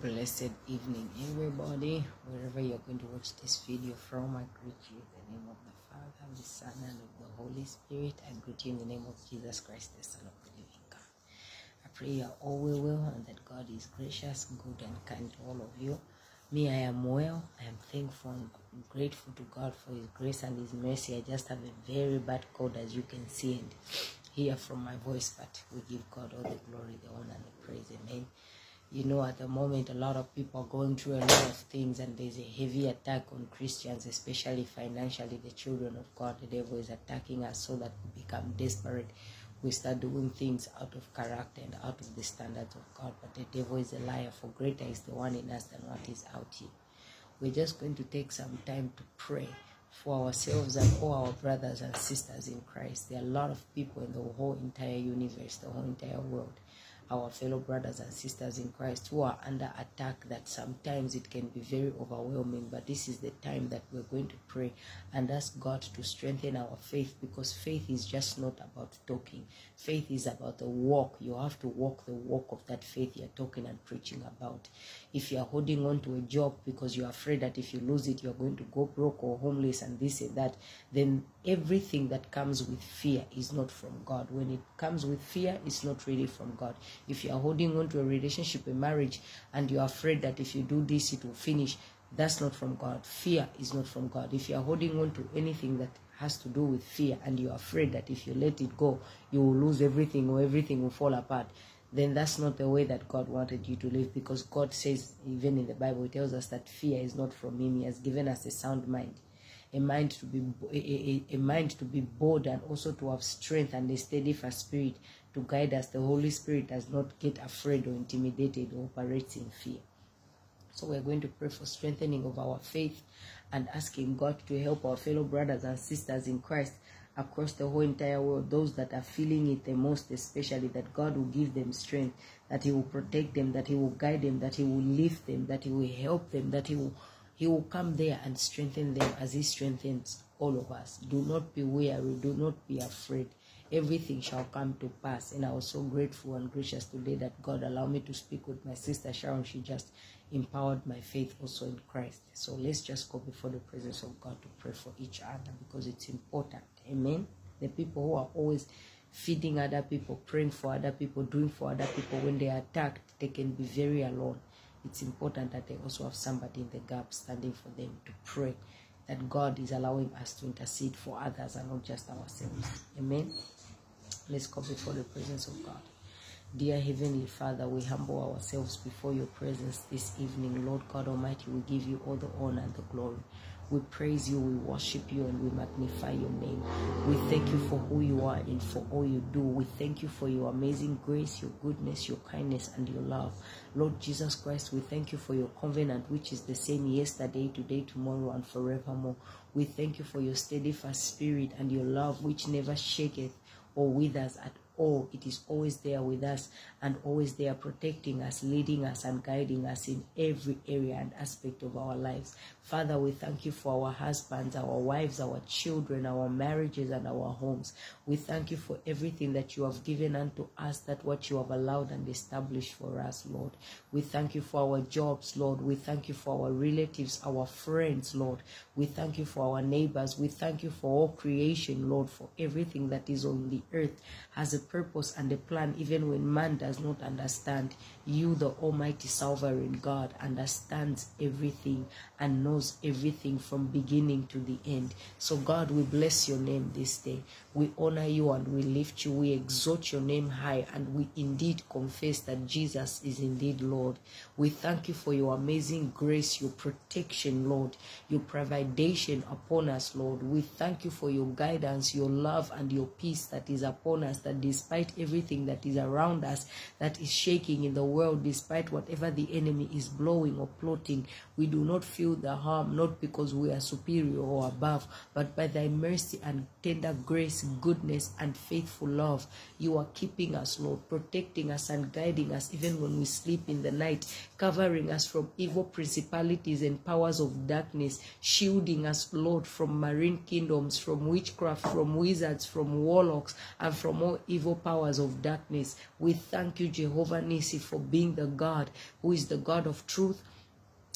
Blessed evening, everybody. Wherever you're going to watch this video from, I greet you in the name of the Father, the Son, and of the Holy Spirit. I greet you in the name of Jesus Christ, the Son of the living God. I pray you are all well and that God is gracious, good, and kind to all of you. Me, I am well. I am thankful and grateful to God for His grace and His mercy. I just have a very bad cold, as you can see and hear from my voice, but we give God all the glory, the honor, and the praise. Amen you know at the moment a lot of people are going through a lot of things and there's a heavy attack on christians especially financially. The children of god the devil is attacking us so that we become desperate. We start doing things out of character and out of the standards of god. But the devil is a liar for greater is the one in us than what is out here. We're just going to take some time to pray for ourselves and all our brothers and sisters in christ. There are a lot of people in the whole entire universe the whole entire world our fellow brothers and sisters in Christ who are under attack that sometimes it can be very overwhelming but this is the time that we're going to pray and ask God to strengthen our faith because faith is just not about talking. Faith is about the walk. You have to walk the walk of that faith you're talking and preaching about. If you're holding on to a job because you're afraid that if you lose it you're going to go broke or homeless and this and that then everything that comes with fear is not from God when it comes with fear it's not really from God if you are holding on to a relationship, a marriage, and you're afraid that if you do this, it will finish, that's not from God. Fear is not from God. If you are holding on to anything that has to do with fear and you're afraid that if you let it go, you will lose everything or everything will fall apart, then that's not the way that God wanted you to live because God says, even in the Bible, it tells us that fear is not from Him. He has given us a sound mind a mind to be a, a, a, mind to be bold and also to have strength and a steady for spirit to guide us. The Holy Spirit does not get afraid or intimidated or operates in fear. So we're going to pray for strengthening of our faith and asking God to help our fellow brothers and sisters in Christ across the whole entire world, those that are feeling it the most, especially that God will give them strength, that He will protect them, that He will guide them, that He will lift them, that He will help them, that He will He will come there and strengthen them as He strengthens all of us. Do not be weary, do not be afraid everything shall come to pass. And I was so grateful and gracious today that God allowed me to speak with my sister Sharon. She just empowered my faith also in Christ. So let's just go before the presence of God to pray for each other because it's important. Amen. The people who are always feeding other people, praying for other people, doing for other people, when they are attacked, they can be very alone. It's important that they also have somebody in the gap standing for them to pray that God is allowing us to intercede for others and not just ourselves. Amen. Let's go before the presence of God. Dear Heavenly Father, we humble ourselves before your presence this evening. Lord God Almighty, we give you all the honor and the glory. We praise you, we worship you, and we magnify your name. We thank you for who you are and for all you do. We thank you for your amazing grace, your goodness, your kindness, and your love. Lord Jesus Christ, we thank you for your covenant, which is the same yesterday, today, tomorrow, and forevermore. We thank you for your steadfast spirit and your love, which never shaketh or withers at all. It is always there with us and always there protecting us, leading us, and guiding us in every area and aspect of our lives. Father, we thank you for our husbands, our wives, our children, our marriages, and our homes. We thank you for everything that you have given unto us, that what you have allowed and established for us, Lord. We thank you for our jobs, Lord. We thank you for our relatives, our friends, Lord. We thank you for our neighbors. We thank you for all creation, Lord, for everything that is on the earth has a purpose and a plan, even when man does not understand. You, the Almighty Sovereign God, understands everything and knows everything from beginning to the end. So, God, we bless your name this day. We honor you and we lift you. We exalt your name high and we indeed confess that Jesus is indeed Lord. We thank you for your amazing grace, your protection, Lord, your providation upon us, Lord. We thank you for your guidance, your love, and your peace that is upon us, that despite everything that is around us, that is shaking in the world, despite whatever the enemy is blowing or plotting, we do not feel the harm, not because we are superior or above, but by thy mercy and tender grace, goodness, and faithful love. You are keeping us, Lord, protecting us and guiding us even when we sleep in the night, covering us from evil principalities and powers of darkness, shielding us, Lord, from marine kingdoms, from witchcraft, from wizards, from warlocks, and from all evil powers of darkness. We thank you, Jehovah Nisi, for being the God who is the God of truth,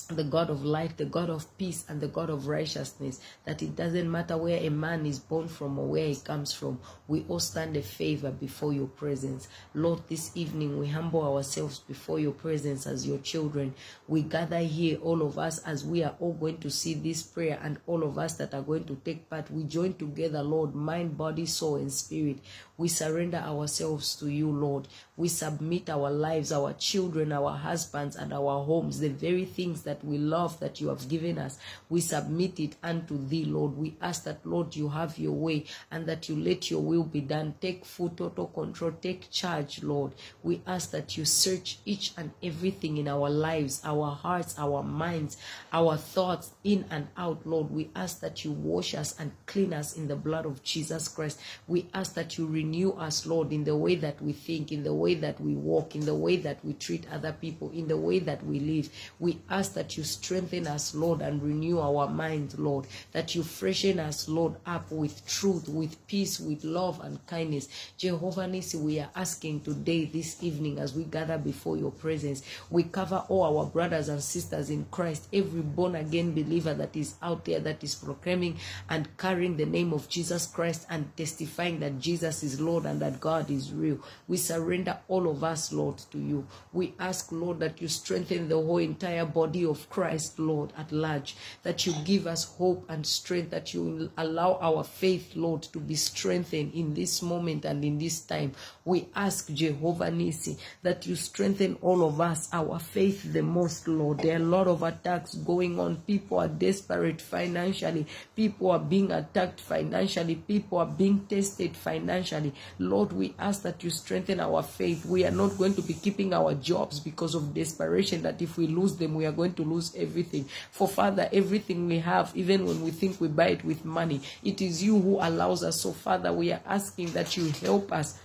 the God of light, the God of peace, and the God of righteousness. That it doesn't matter where a man is born from or where he comes from, we all stand a favor before your presence. Lord, this evening we humble ourselves before your presence as your children. We gather here, all of us, as we are all going to see this prayer, and all of us that are going to take part. We join together, Lord, mind, body, soul, and spirit. We surrender ourselves to you, Lord. We submit our lives, our children, our husbands, and our homes, the very things that we love that you have given us. We submit it unto thee, Lord. We ask that, Lord, you have your way and that you let your will be done. Take full total control. Take charge, Lord. We ask that you search each and everything in our lives, our hearts, our minds, our thoughts, in and out, Lord. We ask that you wash us and clean us in the blood of Jesus Christ. We ask that you renew us, Lord, in the way that we think, in the way that we walk, in the way that we treat other people, in the way that we live. We ask that you strengthen us, Lord, and renew our minds, Lord. That you freshen us, Lord, up with truth, with peace, with love and kindness. Jehovah Nisi, we are asking today, this evening, as we gather before your presence, we cover all our brothers and sisters in Christ, every born again believer that is out there that is proclaiming and carrying the name of Jesus Christ and testifying that Jesus is Lord and that God is real. We surrender all of us, Lord, to you. We ask, Lord, that you strengthen the whole entire body of Christ, Lord, at large, that you give us hope and strength, that you allow our faith, Lord, to be strengthened in this moment and in this time. We ask, Jehovah Nisi, that you strengthen all of us, our faith the most, Lord. There are a lot of attacks going on. People are desperate financially. People are being attacked financially. People are being tested financially. Lord, we ask that you strengthen our faith. We are not going to be keeping our jobs because of desperation, that if we lose them, we are going to lose everything. For Father, everything we have, even when we think we buy it with money, it is you who allows us. So, Father, we are asking that you help us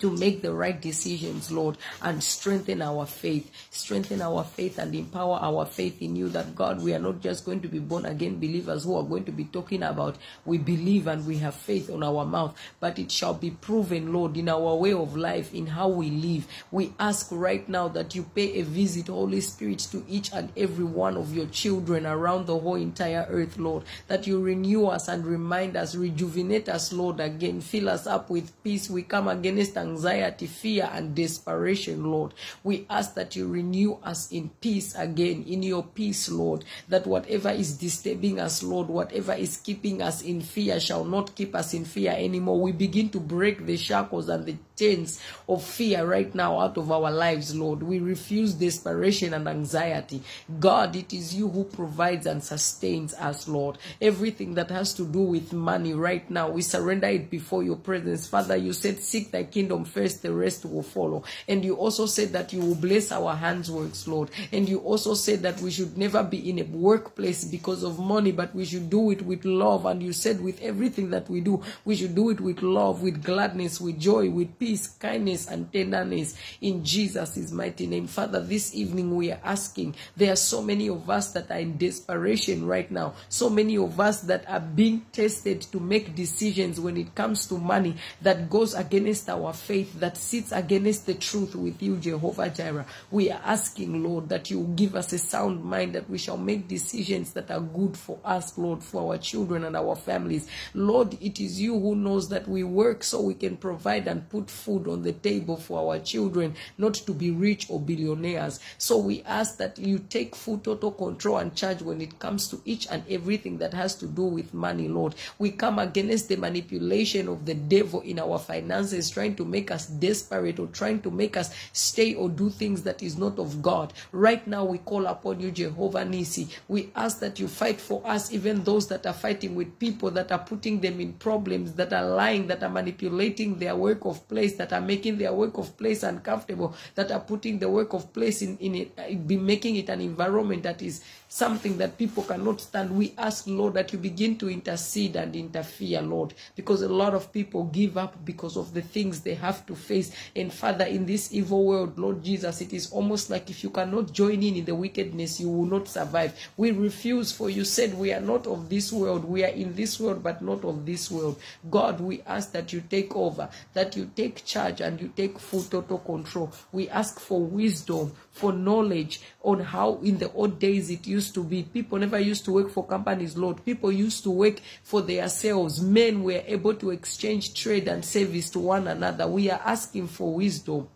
to make the right decisions, Lord, and strengthen our faith. Strengthen our faith and empower our faith in you that God, we are not just going to be born again believers who are going to be talking about we believe and we have faith on our mouth, but it shall be proven, Lord, in our way of life, in how we live. We ask right now that you pay a visit, Holy Spirit, to each and every one of your children around the whole entire earth, Lord, that you renew us and remind us, rejuvenate us, Lord, again, fill us up with peace. We come against anxiety, fear, and desperation, Lord. We ask that you renew us in peace again, in your peace, Lord. That whatever is disturbing us, Lord, whatever is keeping us in fear shall not keep us in fear anymore. We begin to break the shackles and the chains of fear right now out of our lives, Lord. We refuse desperation and anxiety. God, it is you who provides and sustains us, Lord. Everything that has to do with money right now, we surrender it before your presence. Father, you said, Seek thy kingdom first, the rest will follow. And you also said that you will bless our hands' works, Lord. And you also said that we should never be in a workplace because of money, but we should do it with love. And you said, with everything that we do, we should do it with love, with gladness, with joy, with peace, kindness, and tenderness. In Jesus' mighty name. Father, this evening we are asking. There are so many of us that are in desperation right now. So many of us that are being tested to make decisions when it comes to money that goes against our faith, that sits against the truth with you, Jehovah Jireh. We are asking, Lord, that you give us a sound mind, that we shall make decisions that are good for us, Lord, for our children and our families. Lord, it is you who knows that we work so we can provide and put food on the table for our children, not to be rich or billionaires. So we ask that you take full total control and charge when it comes to each and everything that has to do with money, Lord. We come against the manipulation of the devil in our finances, trying to make us desperate or trying to make us stay or do things that is not of God. Right now, we call upon you, Jehovah Nisi. We ask that you fight for us, even those that are fighting with people that are putting them in problems, that are lying, that are manipulating their work of place, that are making their work of place uncomfortable, that are putting the work of place in, in it, be making it an environment that is something that people cannot stand. We ask, Lord, that you begin to intercede and interfere, Lord, because a lot of people give up because of the things they have to face. And Father, in this evil world, Lord Jesus, it is almost like if you cannot join in in the wickedness, you will not survive. We refuse, for you said we are not of this world. We are in this world, but not of this world. God, we ask that you take over, that you take charge and you take full total control. We ask for wisdom, for knowledge on how in the old days it used to be. People never used to work for companies, Lord. People used to work for themselves. Men were able to exchange trade and service to one another. We are asking for wisdom.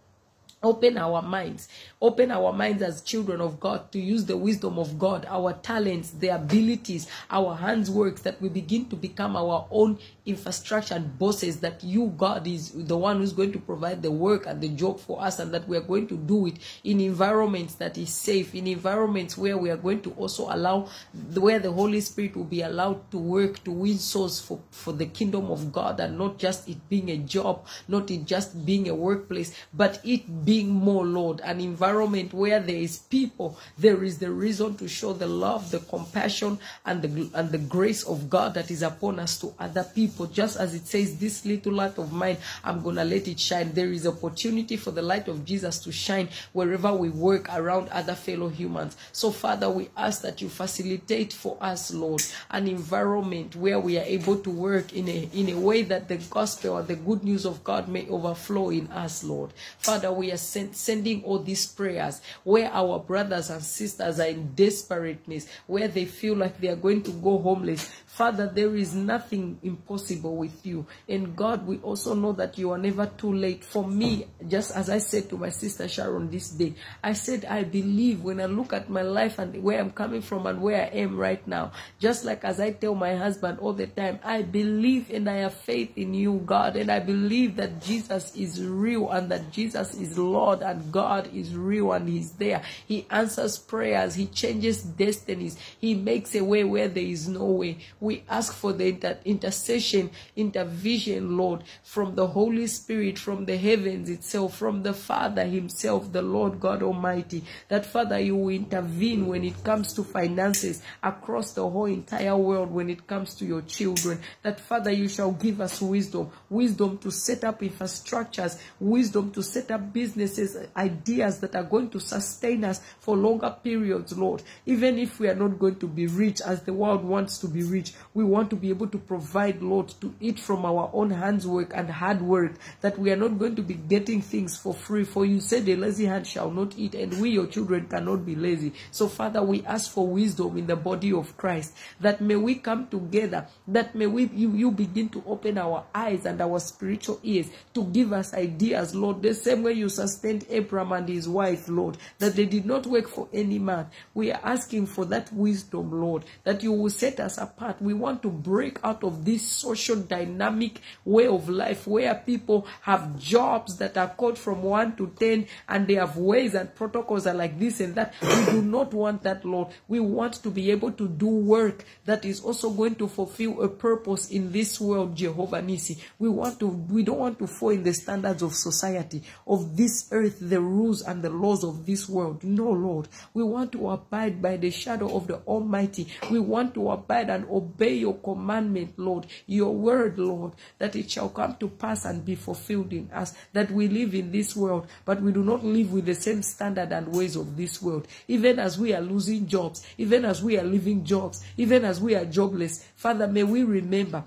Open our minds. Open our minds as children of God to use the wisdom of God, our talents, the abilities, our hands works, that we begin to become our own infrastructure and bosses, that you, God, is the one who's going to provide the work and the job for us, and that we are going to do it in environments that is safe, in environments where we are going to also allow, where the Holy Spirit will be allowed to work to win souls for, for the kingdom of God, and not just it being a job, not it just being a workplace, but it being more, Lord, an environment where there is people, there is the reason to show the love, the compassion, and the and the grace of God that is upon us to other people. Just as it says, this little light of mine, I'm gonna let it shine. There is opportunity for the light of Jesus to shine wherever we work around other fellow humans. So, Father, we ask that you facilitate for us, Lord, an environment where we are able to work in a in a way that the gospel or the good news of God may overflow in us, Lord. Father, we are send, sending all these prayers where our brothers and sisters are in desperateness, where they feel like they are going to go homeless. Father, there is nothing impossible with you. And God, we also know that you are never too late. For me, just as I said to my sister Sharon this day, I said, I believe when I look at my life and where I'm coming from and where I am right now, just like as I tell my husband all the time, I believe and I have faith in you, God. And I believe that Jesus is real and that Jesus is Lord and God is real He's there. He answers prayers, He changes destinies, He makes a way where there is no way. We ask for the inter intercession, intervision, Lord, from the Holy Spirit, from the heavens itself, from the Father Himself, the Lord God Almighty. That Father, you will intervene when it comes to finances across the whole entire world, when it comes to your children. That Father, you shall give us wisdom, wisdom to set up infrastructures, wisdom to set up businesses, ideas that are going to sustain us for longer periods, Lord. Even if we are not going to be rich as the world wants to be rich, we want to be able to provide, Lord, to eat from our own hands work and hard work, that we are not going to be getting things for free. For you said the lazy hand shall not eat, and we, your children, cannot be lazy. So, Father, we ask for wisdom in the body of Christ, that may we come together, that may we you, you begin to open our eyes and our spiritual ears to give us ideas, Lord, the same way you sustained Abraham and his wife, Lord, that they did not work for any man. We are asking for that wisdom, Lord, that you will set us apart. We want to break out of this social dynamic way of life where people have jobs that are called from 1 to 10 and they have ways and protocols are like this and that. We do not want that, Lord. We want to be able to do work that is also going to fulfill a purpose in this world, Jehovah Nisi. We want to, we don't want to fall in the standards of society, of this earth, the rules and the laws of this world. No, Lord. We want to abide by the shadow of the Almighty. We want to abide and obey your commandment, Lord, your word, Lord, that it shall come to pass and be fulfilled in us, that we live in this world, but we do not live with the same standard and ways of this world. Even as we are losing jobs, even as we are leaving jobs, even as we are jobless, Father, may we remember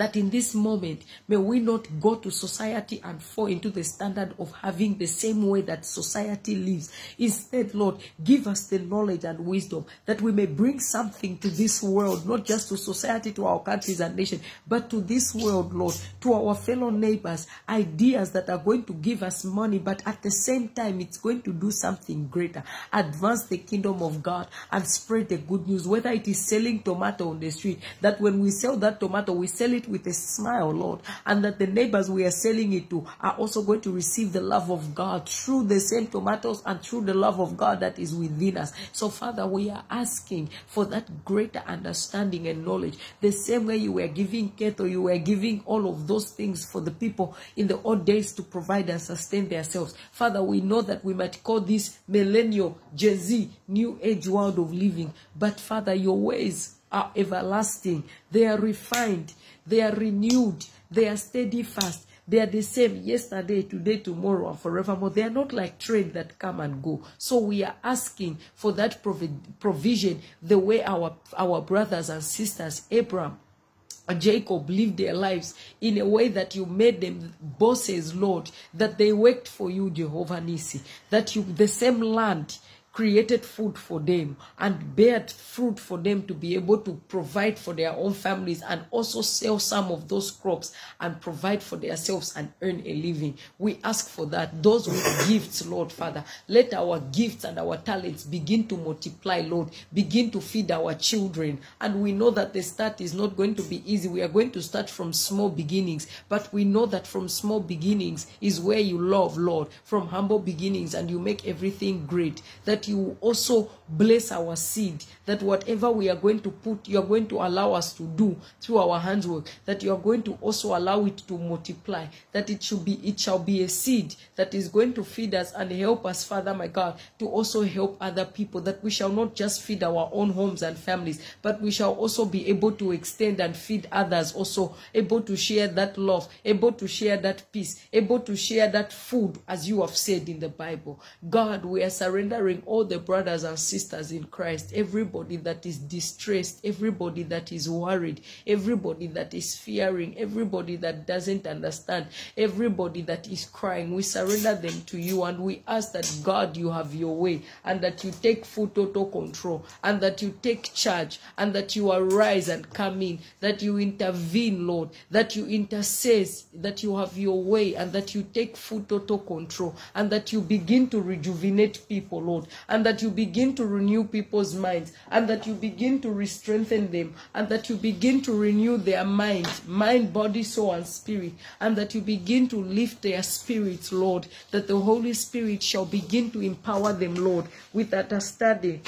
that in this moment may we not go to society and fall into the standard of having the same way that society lives. Instead lord give us the knowledge and wisdom that we may bring something to this world not just to society to our countries and nations but to this world lord to our fellow neighbors ideas that are going to give us money but at the same time it's going to do something greater. Advance the kingdom of god and spread the good news whether it is selling tomato on the street that when we sell that tomato we sell it with a smile, Lord, and that the neighbors we are selling it to are also going to receive the love of God through the same tomatoes and through the love of God that is within us. So, Father, we are asking for that greater understanding and knowledge. The same way you were giving cattle, you were giving all of those things for the people in the old days to provide and sustain themselves. Father, we know that we might call this millennial, Gen Z, new age world of living. But, Father, your ways are everlasting. They are refined. They are renewed. They are steadfast. They are the same yesterday, today, tomorrow, and forevermore. They are not like trade that come and go. So we are asking for that provi provision the way our, our brothers and sisters, Abraham, and Jacob lived their lives in a way that you made them bosses, Lord, that they worked for you, Jehovah Nisi, that you, the same land created food for them and bared fruit for them to be able to provide for their own families and also sell some of those crops and provide for themselves and earn a living. We ask for that. Those with gifts, Lord Father, let our gifts and our talents begin to multiply, Lord, begin to feed our children. And we know that the start is not going to be easy. We are going to start from small beginnings, but we know that from small beginnings is where you love, Lord, from humble beginnings, and you make everything great. That you also bless our seed, that whatever we are going to put, you are going to allow us to do through our handwork, that you are going to also allow it to multiply, that it should be, it shall be a seed that is going to feed us and help us, Father, my God, to also help other people, that we shall not just feed our own homes and families, but we shall also be able to extend and feed others, also able to share that love, able to share that peace, able to share that food, as you have said in the Bible. God, we are surrendering all the brothers and sisters in Christ, everybody that is distressed, everybody that is worried, everybody that is fearing, everybody that doesn't understand, everybody that is crying. We surrender them to you and we ask that God, you have your way and that you take full total control and that you take charge and that you arise and come in, that you intervene, Lord, that you intercede, that you have your way and that you take full total control and that you begin to rejuvenate people, Lord, and that you begin to renew people's minds and that you begin to re-strengthen them and that you begin to renew their mind, mind, body, soul, and spirit, and that you begin to lift their spirits, Lord, that the Holy Spirit shall begin to empower them, Lord, with understanding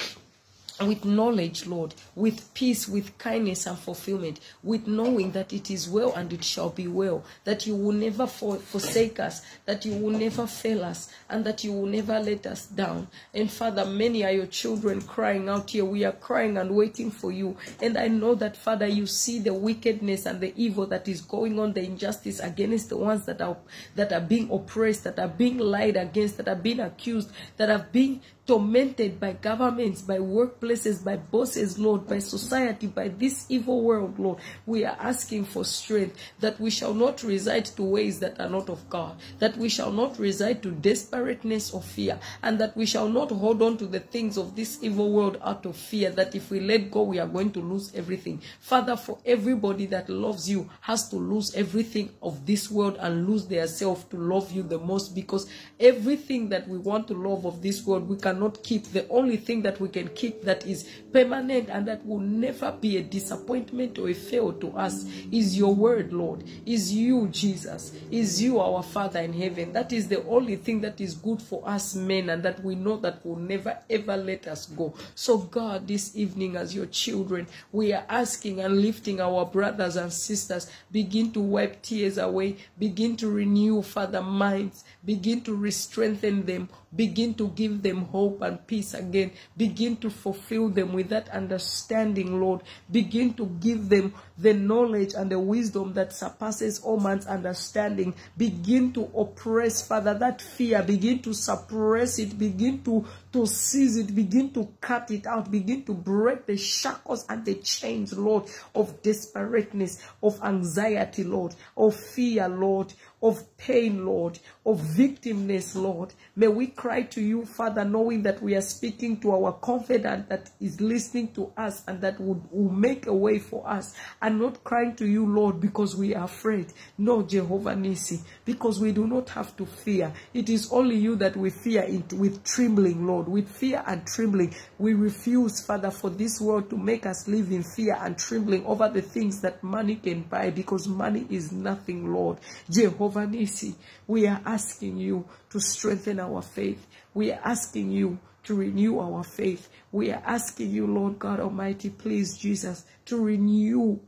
with knowledge, Lord, with peace, with kindness and fulfillment, with knowing that it is well and it shall be well, that you will never for- forsake us, that you will never fail us, and that you will never let us down. And Father, many are your children crying out here. We are crying and waiting for you. And I know that, Father, you see the wickedness and the evil that is going on, the injustice against the ones that are that are being oppressed, that are being lied against, that are being accused, that have been tormented by governments, by workplaces, by bosses, Lord, by society, by this evil world, Lord. We are asking for strength that we shall not reside to ways that are not of God, that we shall not reside to desperateness or fear, and that we shall not hold on to the things of this evil world out of fear, that if we let go, we are going to lose everything. Father, for everybody that loves you has to lose everything of this world and lose their self to love you the most because everything that we want to love of this world, we can cannot keep. The only thing that we can keep that is permanent and that will never be a disappointment or a fail to us is your word, Lord. Is you, Jesus. Is you, our Father in heaven. That is the only thing that is good for us men and that we know that will never ever let us go. So, God, this evening, as your children, we are asking and lifting our brothers and sisters, begin to wipe tears away, begin to renew, Father, minds, begin to re-strengthen them, begin to give them hope and peace again, begin to fulfill them with that understanding, Lord, begin to give them the knowledge and the wisdom that surpasses all man's understanding, begin to oppress, Father, that fear, begin to suppress it, begin to, to seize it, begin to cut it out, begin to break the shackles and the chains, Lord, of desperateness, of anxiety, Lord, of fear, Lord, of pain, Lord, of victimness, Lord. May we cry to you, Father, knowing that we are speaking to our confidant that is listening to us and that would will make a way for us, and not crying to you, Lord, because we are afraid. No, Jehovah Nisi, because we do not have to fear. It is only you that we fear it with trembling, Lord. With fear and trembling, we refuse, Father, for this world to make us live in fear and trembling over the things that money can buy, because money is nothing, Lord. Jehovah Nisi, we are asking you to strengthen our faith. We are asking you to renew our faith. We are asking you, Lord God Almighty, please, Jesus, to renew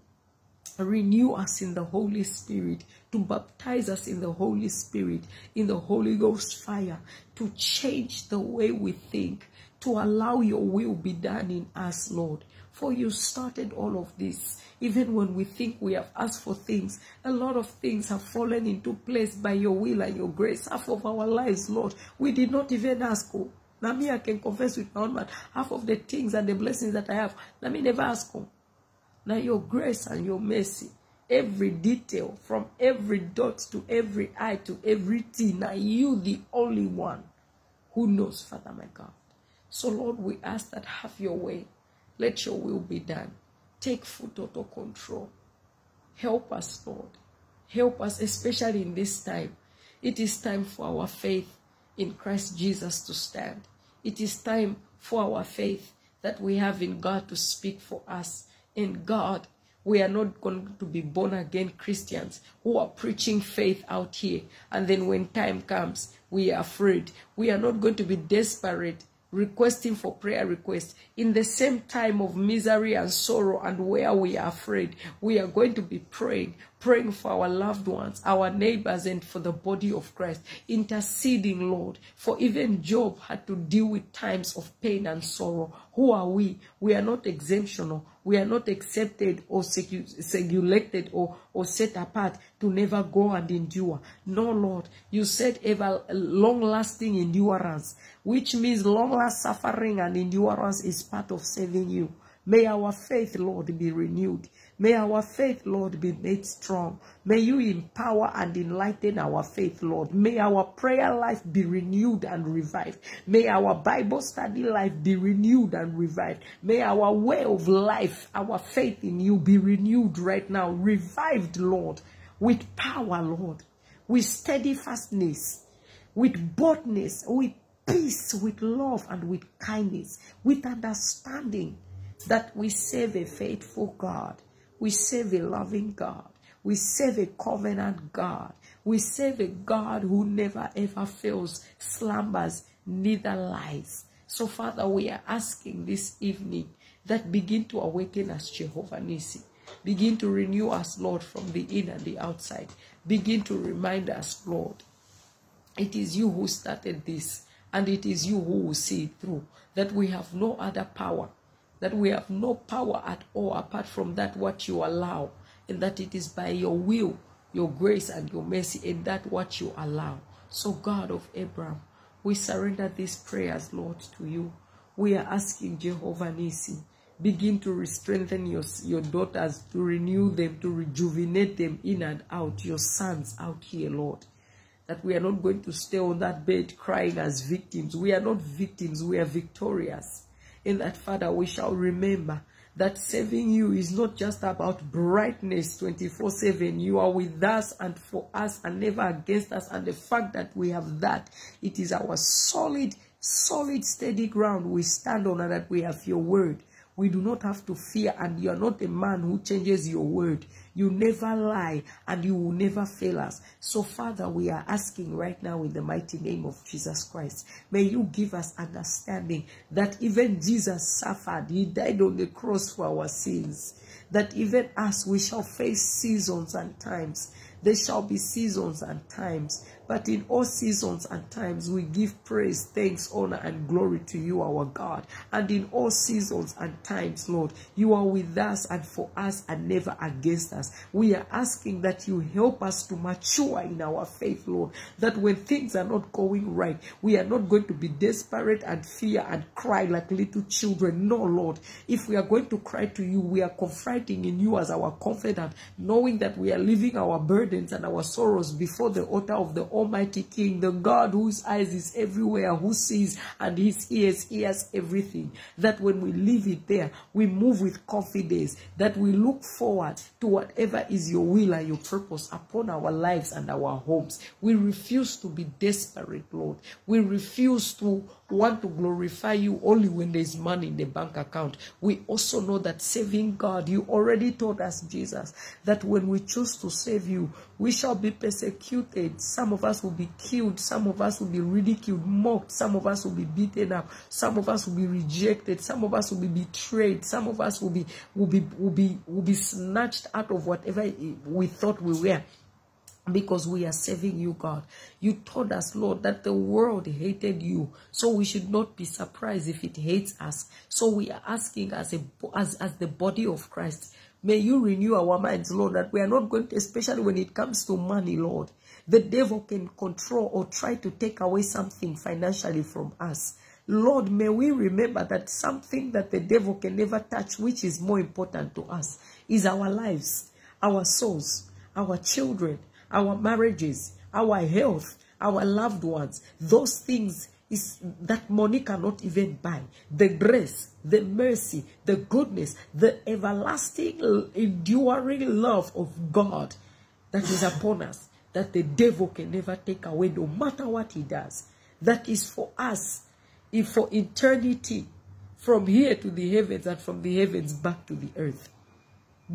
renew us in the Holy Spirit, to baptize us in the Holy Spirit, in the Holy Ghost fire, to change the way we think, to allow your will be done in us, Lord. For you started all of this. Even when we think we have asked for things, a lot of things have fallen into place by your will and your grace. Half of our lives, Lord, we did not even ask. Oh, now me, I can confess with my own mouth, half of the things and the blessings that I have, now me never ask. Oh. Now your grace and your mercy every detail, from every dot to every I to every T. Now you, the only one who knows, Father my God. So, Lord, we ask that have your way. Let your will be done. Take full total control. Help us, Lord. Help us, especially in this time. It is time for our faith in Christ Jesus to stand. It is time for our faith that we have in God to speak for us. In God, we are not going to be born again Christians who are preaching faith out here. And then when time comes, we are afraid. We are not going to be desperate requesting for prayer requests. In the same time of misery and sorrow and where we are afraid we are going to be praying praying for our loved ones our neighbors and for the body of christ interceding lord for even job had to deal with times of pain and sorrow who are we we are not exemptional we are not accepted or segulated or, or set apart to never go and endure. No, Lord, you said ever long lasting endurance, which means long last suffering and endurance is part of saving you. May our faith, Lord, be renewed. May our faith, Lord, be made strong. May you empower and enlighten our faith, Lord. May our prayer life be renewed and revived. May our Bible study life be renewed and revived. May our way of life, our faith in you be renewed right now, revived, Lord, with power, Lord, with steadfastness, with boldness, with peace, with love, and with kindness, with understanding that we serve a faithful God we serve a loving God. We serve a covenant God. We serve a God who never ever fails, slumbers, neither lies. So, Father, we are asking this evening that begin to awaken us, Jehovah Nisi. Begin to renew us, Lord, from the in and the outside. Begin to remind us, Lord, it is you who started this, and it is you who will see it through. That we have no other power that we have no power at all apart from that what you allow, and that it is by your will, your grace, and your mercy, and that what you allow. So, God of Abraham, we surrender these prayers, Lord, to you. We are asking Jehovah Nisi, begin to strengthen your, your daughters, to renew them, to rejuvenate them in and out, your sons out here, Lord. That we are not going to stay on that bed crying as victims. We are not victims, we are victorious in that, Father, we shall remember that saving you is not just about brightness 24 7. You are with us and for us and never against us. And the fact that we have that, it is our solid, solid, steady ground we stand on and that we have your word. We do not have to fear, and you are not a man who changes your word. You never lie, and you will never fail us. So, Father, we are asking right now in the mighty name of Jesus Christ, may you give us understanding that even Jesus suffered. He died on the cross for our sins. That even us, we shall face seasons and times. There shall be seasons and times but in all seasons and times, we give praise, thanks, honor, and glory to you, our God. And in all seasons and times, Lord, you are with us and for us and never against us. We are asking that you help us to mature in our faith, Lord. That when things are not going right, we are not going to be desperate and fear and cry like little children. No, Lord. If we are going to cry to you, we are confiding in you as our confidant, knowing that we are leaving our burdens and our sorrows before the altar of the Almighty King, the God whose eyes is everywhere, who sees and his ears hears everything. That when we leave it there, we move with confidence, that we look forward to whatever is your will and your purpose upon our lives and our homes. We refuse to be desperate, Lord. We refuse to want to glorify you only when there's money in the bank account. We also know that saving God, you already told us, Jesus, that when we choose to save you, we shall be persecuted. Some of us will be killed. Some of us will be ridiculed, mocked. Some of us will be beaten up. Some of us will be rejected. Some of us will be betrayed. Some of us will be will be will be will be snatched out of whatever we thought we were because we are serving you, God. You told us, Lord, that the world hated you. So we should not be surprised if it hates us. So we are asking as a as, as the body of Christ, may you renew our minds, Lord, that we are not going to, especially when it comes to money, Lord. The devil can control or try to take away something financially from us. Lord, may we remember that something that the devil can never touch, which is more important to us, is our lives our souls, our children, our marriages, our health, our loved ones. Those things is that money cannot even buy. The grace, the mercy, the goodness, the everlasting, enduring love of God that is upon us, that the devil can never take away no matter what he does. That is for us, if for eternity, from here to the heavens and from the heavens back to the earth.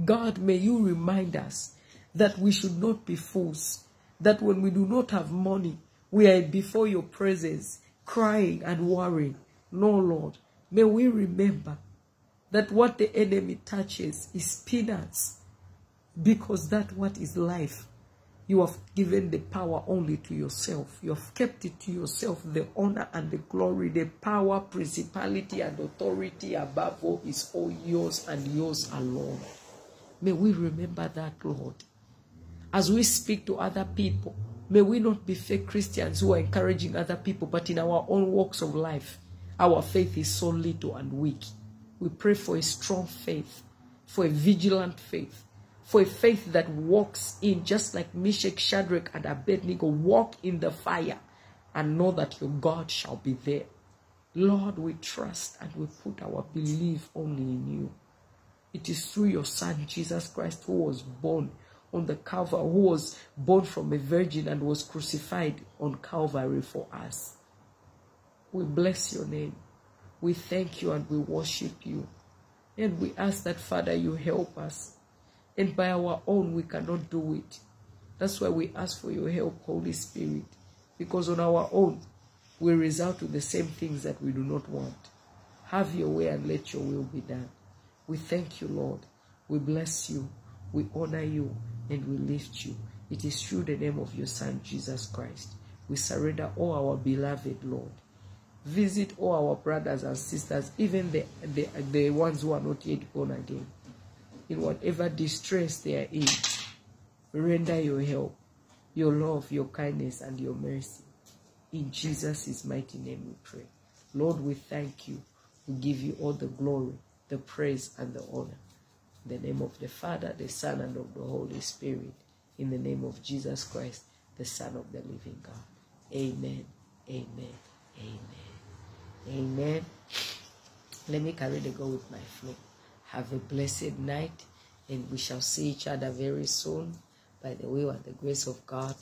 God, may you remind us that we should not be fools, that when we do not have money, we are before your presence, crying and worrying. No, Lord, may we remember that what the enemy touches is peanuts, because that what is life. You have given the power only to yourself. You have kept it to yourself, the honor and the glory, the power, principality, and authority above all is all yours and yours alone. May we remember that, Lord. As we speak to other people, may we not be fake Christians who are encouraging other people, but in our own walks of life, our faith is so little and weak. We pray for a strong faith, for a vigilant faith, for a faith that walks in, just like Meshach, Shadrach, and Abednego walk in the fire and know that your God shall be there. Lord, we trust and we put our belief only in you. It is through your Son, Jesus Christ, who was born on the Calvary, who was born from a virgin and was crucified on Calvary for us. We bless your name. We thank you and we worship you. And we ask that, Father, you help us. And by our own, we cannot do it. That's why we ask for your help, Holy Spirit. Because on our own, we result to the same things that we do not want. Have your way and let your will be done. We thank you, Lord. We bless you. We honor you and we lift you. It is through the name of your Son, Jesus Christ. We surrender all our beloved, Lord. Visit all our brothers and sisters, even the, the, the ones who are not yet born again. In whatever distress they are in, render your help, your love, your kindness, and your mercy. In Jesus' mighty name we pray. Lord, we thank you. We give you all the glory, the praise, and the honor. In the name of the Father, the Son, and of the Holy Spirit. In the name of Jesus Christ, the Son of the living God. Amen. Amen. Amen. Amen. Let me carry the go with my flow. Have a blessed night, and we shall see each other very soon by the will and the grace of God.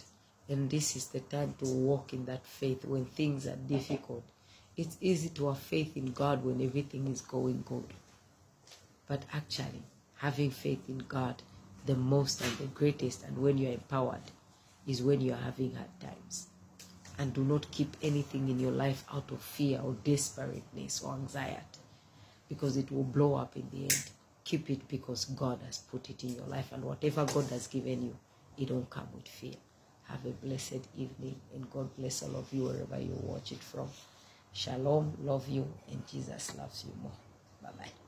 And this is the time to walk in that faith when things are difficult. It's easy to have faith in God when everything is going good. But actually, having faith in God, the most and the greatest, and when you're empowered, is when you're having hard times. And do not keep anything in your life out of fear or desperateness or anxiety because it will blow up in the end. Keep it because God has put it in your life, and whatever God has given you, it don't come with fear. Have a blessed evening, and God bless all of you wherever you watch it from. Shalom, love you, and Jesus loves you more. Bye bye.